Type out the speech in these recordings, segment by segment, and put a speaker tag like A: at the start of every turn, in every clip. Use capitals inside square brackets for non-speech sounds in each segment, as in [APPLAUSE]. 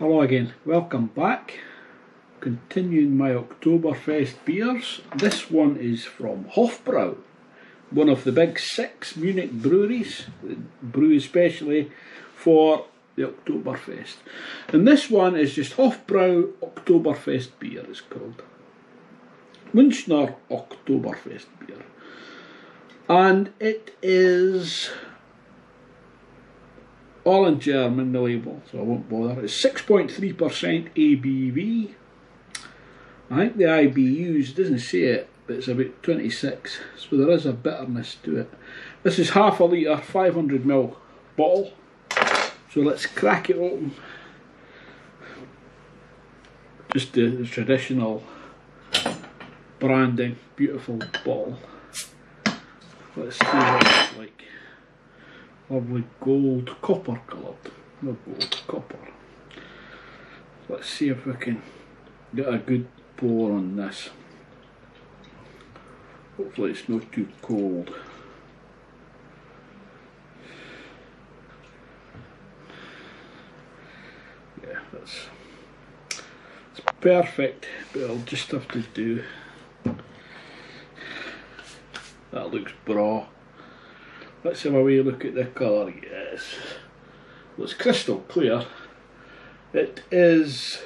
A: Hello again, welcome back. Continuing my Oktoberfest beers. This one is from Hofbrau, one of the big six Munich breweries, brew especially for the Oktoberfest. And this one is just Hofbrau Oktoberfest beer, it's called. Münchner Oktoberfest beer. And it is all in German, the label, so I won't bother. It's 6.3% ABV. I think the IBUs doesn't say it, but it's about 26, so there is a bitterness to it. This is half a litre, 500ml bottle, so let's crack it open. Just the, the traditional branding, beautiful bottle. Let's see what it's like lovely gold copper coloured. No gold, copper. Let's see if we can get a good pour on this. Hopefully it's not too cold. Yeah, that's it's perfect, but I'll just have to do that looks bra. Let's have a wee look at the colour. Yes. Well, it's crystal clear. It is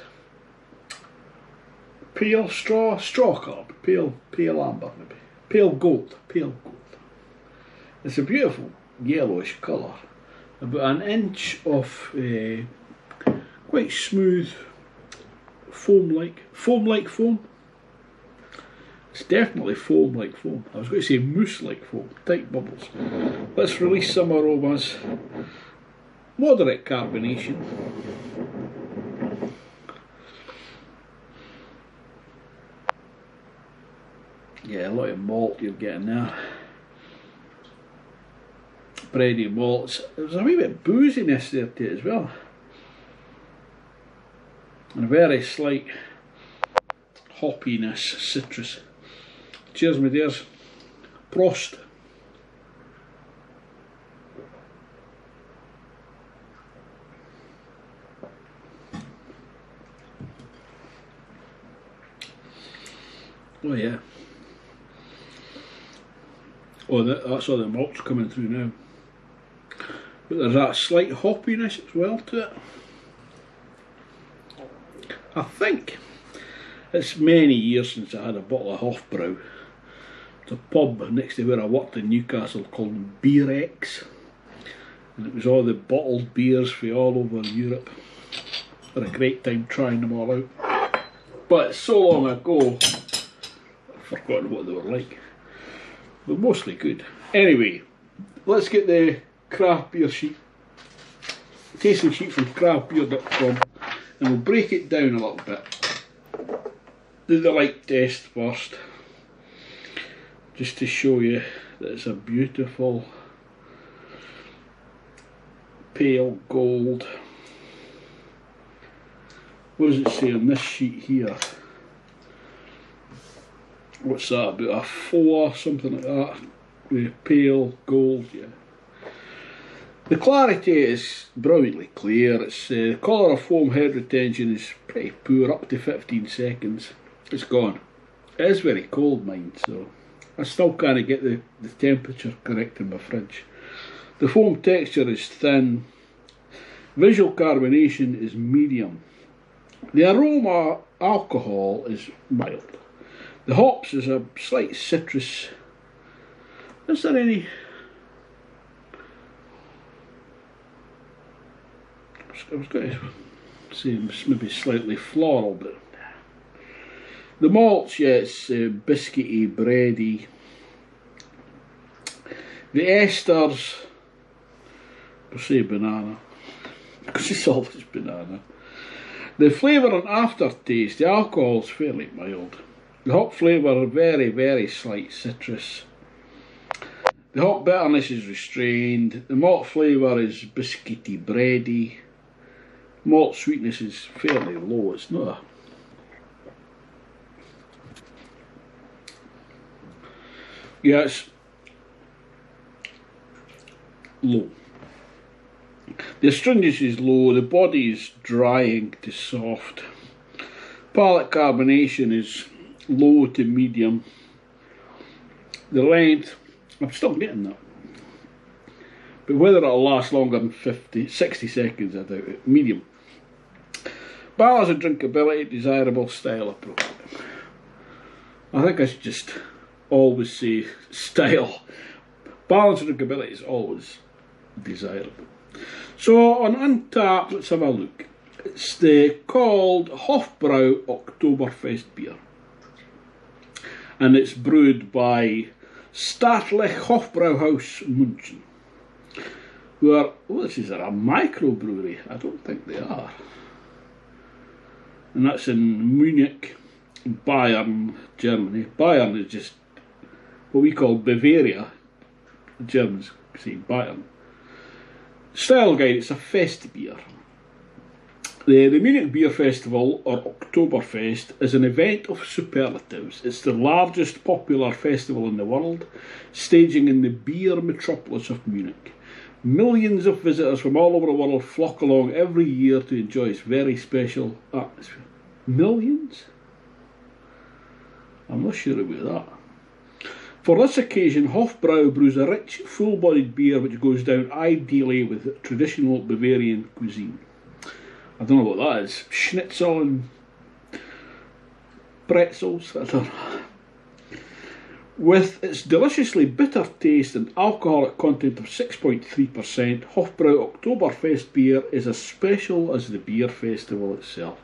A: pale straw, straw colour, pale, pale amber maybe, pale gold, pale gold. It's a beautiful yellowish colour. About an inch of uh, quite smooth foam-like, foam-like foam it's definitely foam like foam. I was going to say mousse like foam, tight bubbles. Let's release some aromas. Moderate carbonation. Yeah, a lot of malt you're getting there. Bready malts. There's a wee bit of booziness there to it as well. And a very slight hoppiness, citrus. Cheers, my dears. Prost. Oh yeah. Oh, that, that's all the malt's coming through now. But there's that slight hoppiness as well to it. I think it's many years since I had a bottle of Hofbrau. It's a pub next to where I worked in Newcastle called Beerex. And it was all the bottled beers from all over Europe. Had a great time trying them all out. But so long ago, I've forgotten what they were like. But mostly good. Anyway, let's get the craft beer sheet, tasting sheet from craftbeer.com and we'll break it down a little bit. Do the light test first just to show you that it's a beautiful pale gold. What does it say on this sheet here? What's that about a four something like that? With pale gold yeah. The clarity is brilliantly clear. It's uh, the colour of foam head retention is pretty poor up to 15 seconds. It's gone. It is very cold mind so I still can't get the, the temperature correct in my fridge. The foam texture is thin. Visual carbonation is medium. The aroma alcohol is mild. The hops is a slight citrus. Is there any... I was going to say maybe slightly floral, but the malts, yeah, it's uh, biscuity, bready. The esters, we'll say banana, because it's always banana. The flavour and aftertaste, the alcohol is fairly mild. The hop flavour, very, very slight citrus. The hop bitterness is restrained. The malt flavour is biscuity, bready. Malt sweetness is fairly low. It's not a It's low. The astringency is low, the body is drying to soft. Palate carbonation is low to medium. The length, I'm still getting that. But whether it'll last longer than 50, 60 seconds, I doubt it. Medium. Balance of drinkability, desirable style appropriate. I think should just always say style. Balance of drinkability is always desirable. So on Untappd, let's have a look. It's the called Hofbrau Oktoberfest beer. And it's brewed by Staatlich Hofbrauhaus München. Who are, oh, this is a microbrewery. I don't think they are. And that's in Munich, Bayern, Germany. Bayern is just what we call Bavaria. The Germans say Bayern. Style guide, it's a fest beer. The, the Munich Beer Festival, or Oktoberfest, is an event of superlatives. It's the largest popular festival in the world, staging in the beer metropolis of Munich. Millions of visitors from all over the world flock along every year to enjoy its very special atmosphere. Millions? I'm not sure about that. For this occasion, Hofbrau brews a rich, full bodied beer which goes down ideally with traditional Bavarian cuisine. I don't know what that is. Schnitzel and pretzels? I don't know. With its deliciously bitter taste and alcoholic content of 6.3%, Hofbrau Oktoberfest beer is as special as the beer festival itself.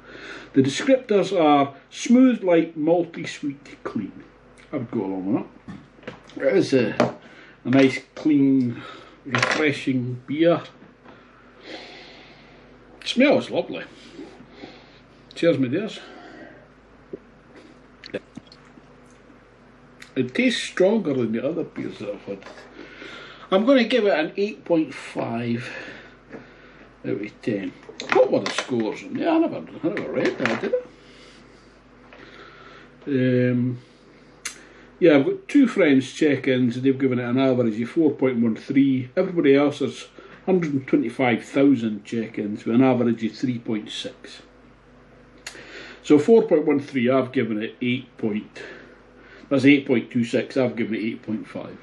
A: The descriptors are smooth, light, malty, sweet, clean. I would go along with that. It is a, a nice, clean, refreshing beer. It smells lovely. Cheers, my dears. It tastes stronger than the other beers that I've had. I'm going to give it an 8.5 out of 10. What were the scores? Yeah, I never, I never read that, did I? Um, yeah, I've got two friends check-ins and they've given it an average of 4.13. Everybody else has 125,000 check-ins with an average of 3.6. So 4.13, I've given it 8. Point, that's 8.26, I've given it 8.5.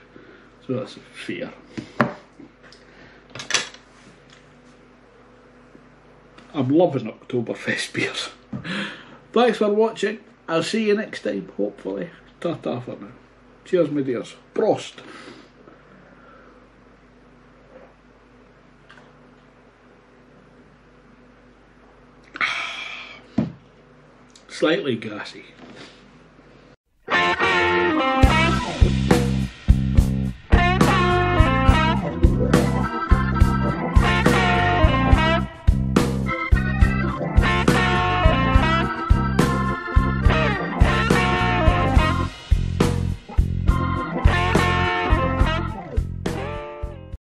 A: So that's fair. I'm loving Oktoberfest [LAUGHS] beers. Thanks for watching. I'll see you next time, hopefully. Ta-ta for now. Cheers, my dears. Prost. Slightly gassy.